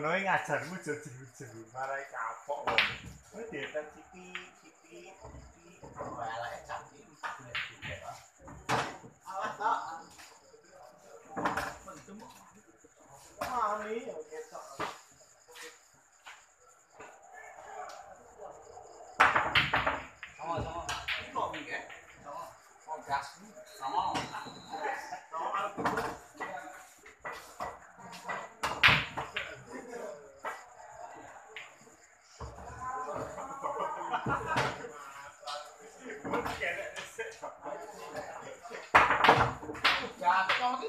ngono ae ngajarmu jujur-jujur marai kapok wong. Kuwi dietan cipi, cipi, cipi, malah cipi wis gede gede. Awas to. Mentem. Mami, oke to. Sama-sama. Ini kok mikir? Sama. Kok gas? Thank you.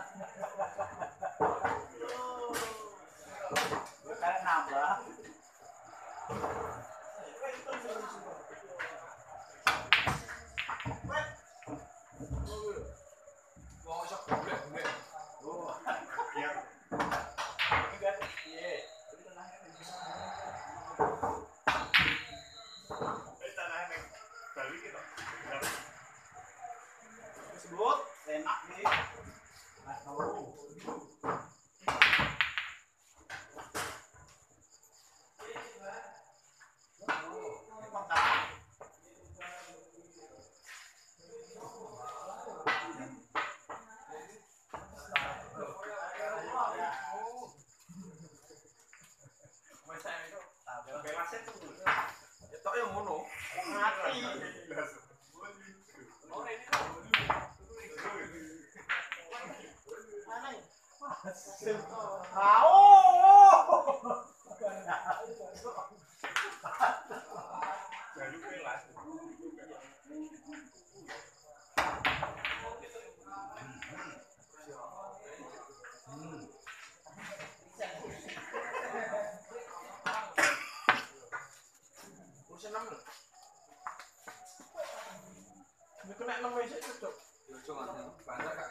Ini kena 6 meja itu, Cok. Yo, banyak, Kak.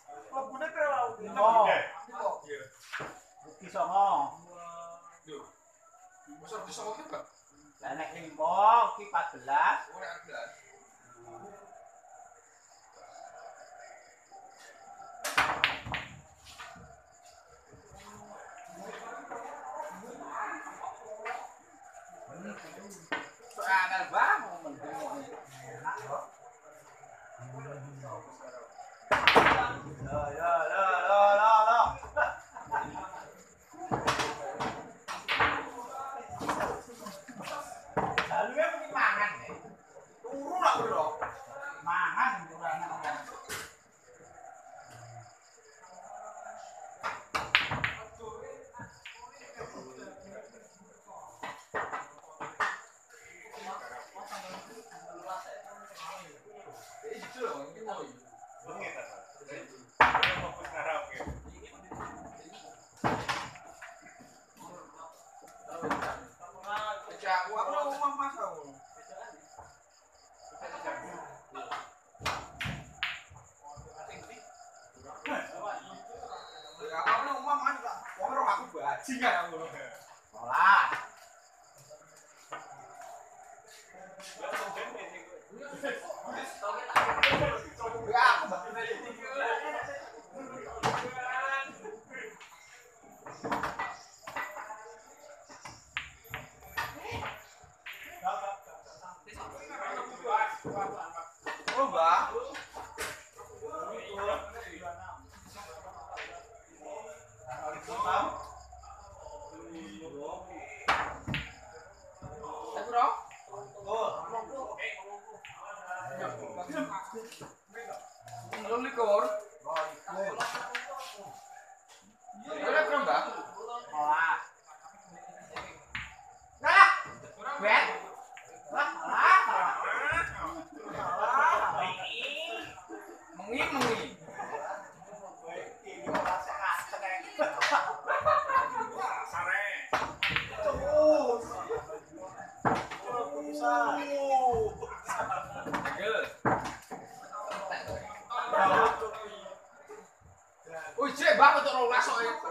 لا لا لا ঠিক আছে Un licor. No, licor. I don't know. That's all.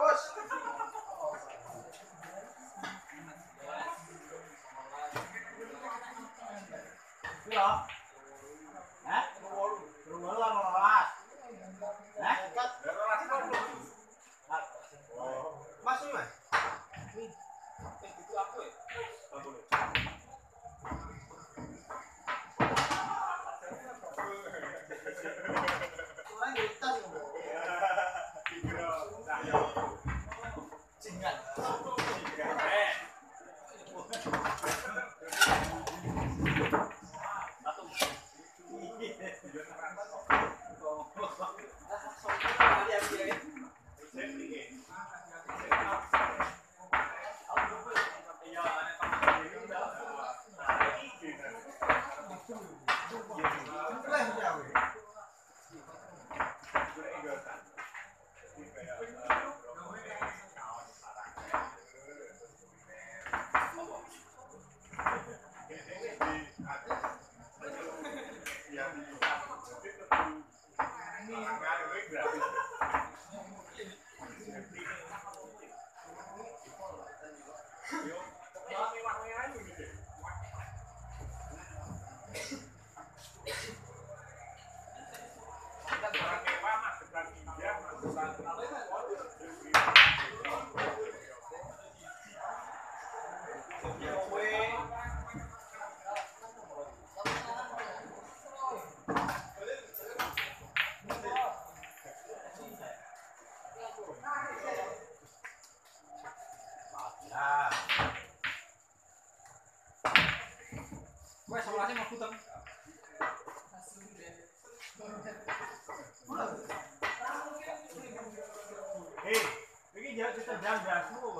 Várjam a futam. Hé, még így jelentett a gyámgyás, hol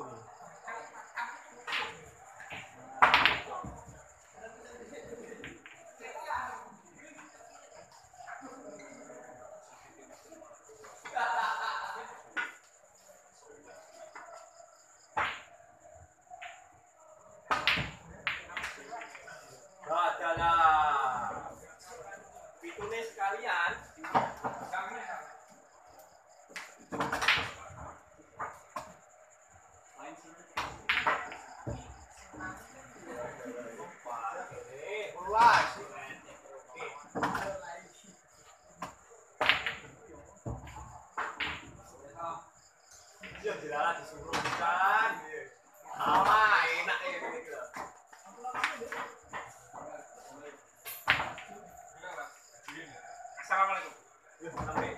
Assalamualaikum. Ya, sampai.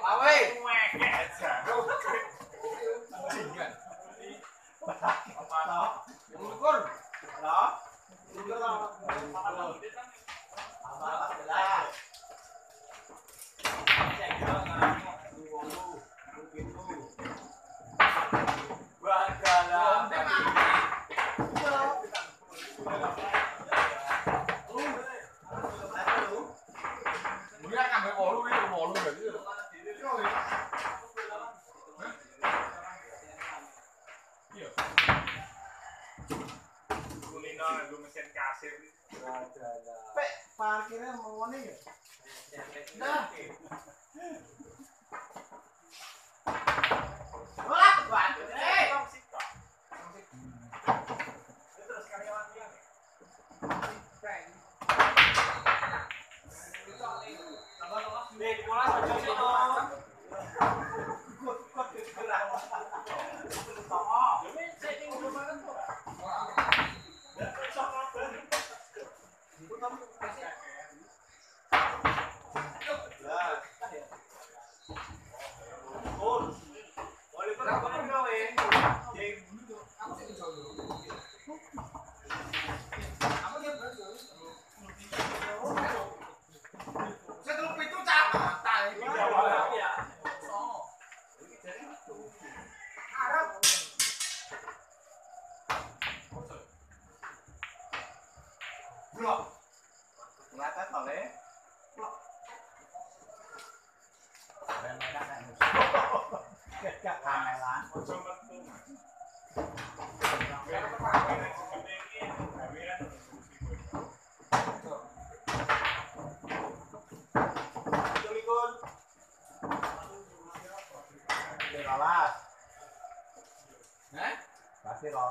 Awe. Awe.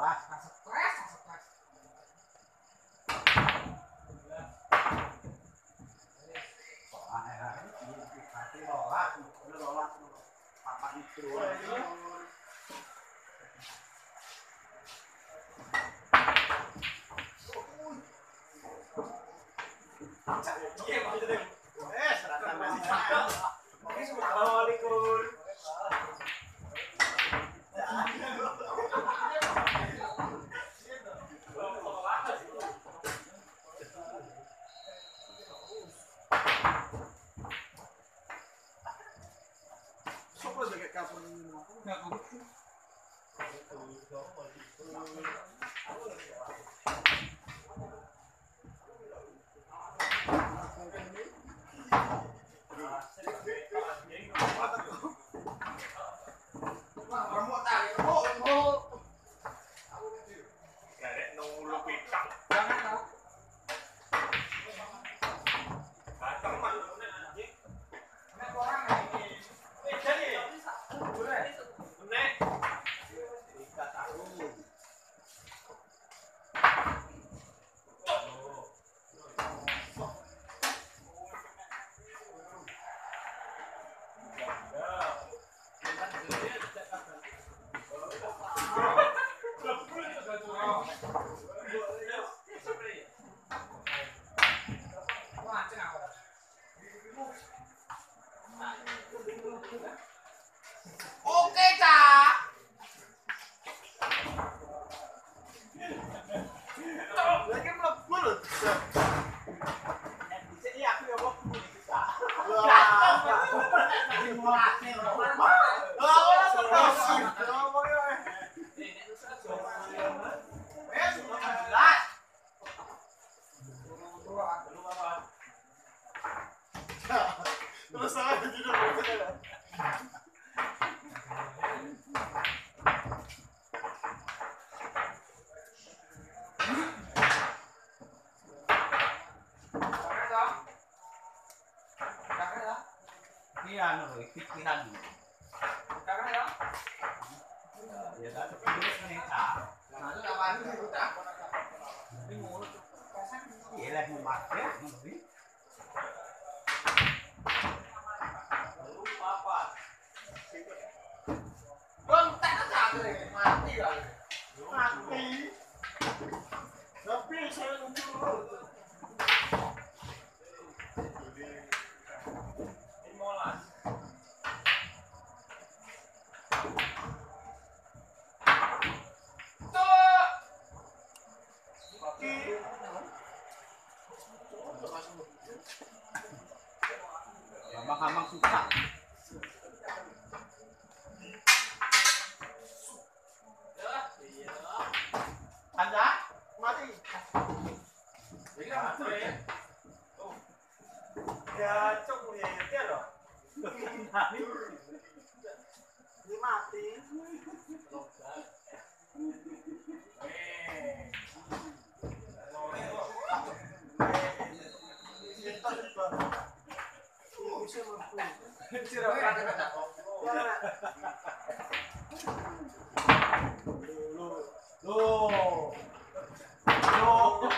Wah, suka stres, stres. Assalamualaikum. Yeah. piano rồi piano kakak ya ya tak terpikir sebentar nah itu apa ini kita ini mulut ya lah memakai nanti lupa apa bang tak ada mati kali mati tapi saya lupa 빠지기. 얘기를 하면 안 돼. 야, 쪼꾸리 때려. 이마 안 돼. 펜치라고 하는 거.